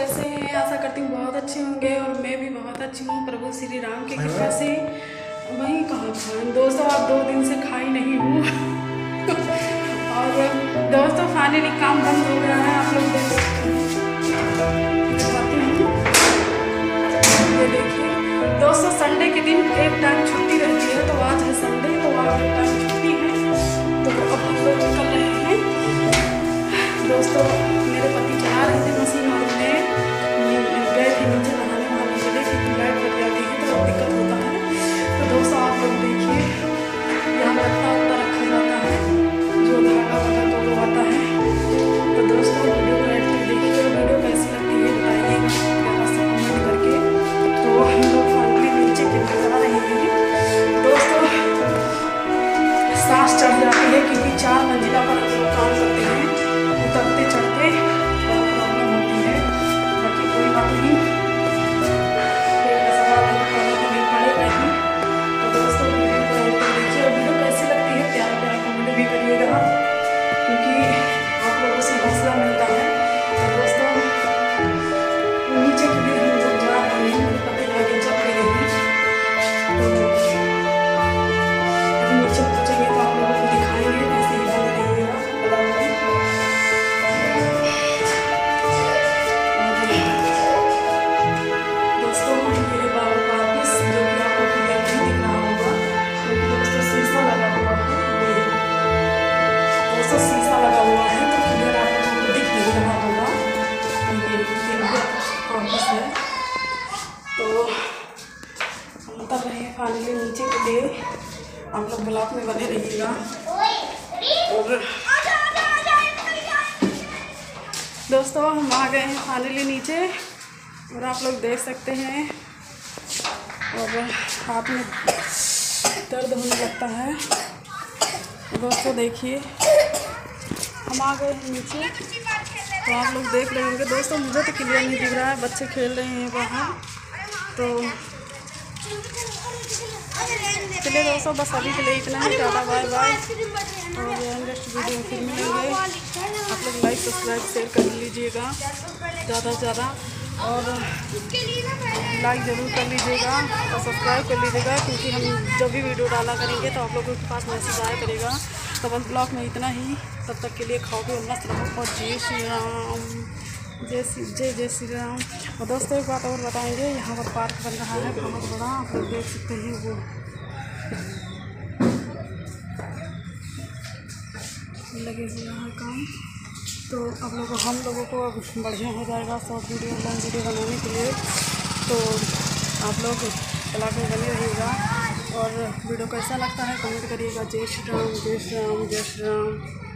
कैसे हैं, आशा करती हूँ बहुत अच्छे होंगे और मैं भी बहुत अच्छी हूँ, प्रभु श्री राम की कृपा से। वहीं कहाँ खान दोस्तों, आप दो दिन से खाई नहीं हूँ। और दोस्तों फाइनली काम बंद हो गया है, आप लोग देख सकते हैं। ये देखिए, दोस्तों, संडे के दिन एक टाइम चढ़ जाती है क्योंकि चार मंजिला पर हम लोग काम फाइनली नीचे के लिए आप लोग ब्लॉक में बने रहिएगा। और दोस्तों, हम आ गए हैं फाइनली नीचे। और आप लोग देख सकते हैं, और हाथ में दर्द होने लगता है। दोस्तों, देखिए, हम आ गए हैं नीचे। तो आप लोग देख रहे होंगे, दोस्तों, मुझे तो क्लियर नहीं दिख रहा है, बच्चे खेल रहे हैं बाहर। तो चलिए दोस्तों, बस अभी के लिए इतना ही। Tata, bye bye. और नेक्स्ट वीडियो में फिर मिलेंगे। आप लोग लाइक सब्सक्राइब शेयर कर लीजिएगा। ज़्यादा से ज़्यादा। और लाइक ज़रूर कर लीजिएगा और सब्सक्राइब कर लीजिएगा, क्योंकि हम जब भी वीडियो डाला करेंगे तो आप लोगों के पास मैसेज आया करेगा। तो बस ब्लॉग में इतना ही। तब तक के लिए खाओगे मस्त रहो। और जय श्री राम। जय श्री, जय जय श्री राम। और दोस्तों, एक बात और बताएँगे। यहाँ पर पार्क बन रहा है, बहुत बड़ा। आप लोग देख सकते हैं वो। लगे हुए हैं काम। तो अब लोग, हम लोगों को अब बढ़िया हो जाएगा शॉर्ट वीडियो लॉन्ग वीडियो बनाने के लिए। तो आप लोग कला में बने रहिएगा। और वीडियो कैसा लगता है, कमेंट करिएगा। जय श्री राम, जय श्री राम, जय श्री राम।